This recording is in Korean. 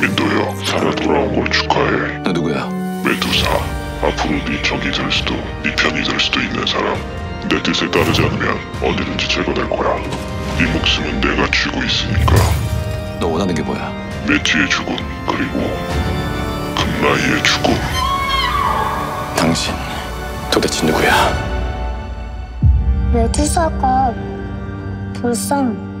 민도야 살아 돌아온 걸 축하해 너 누구야? 메두사 앞으로 네 적이 될 수도 네 편이 될 수도 있는 사람 내 뜻에 따르지 않으면 어디든지 제거될 거야 네 목숨은 내가 쥐고 있으니까 너 원하는 게 뭐야? 메티의 죽음 그리고 금라이의 죽음 당신 도대체 누구야? 메두사가 불쌍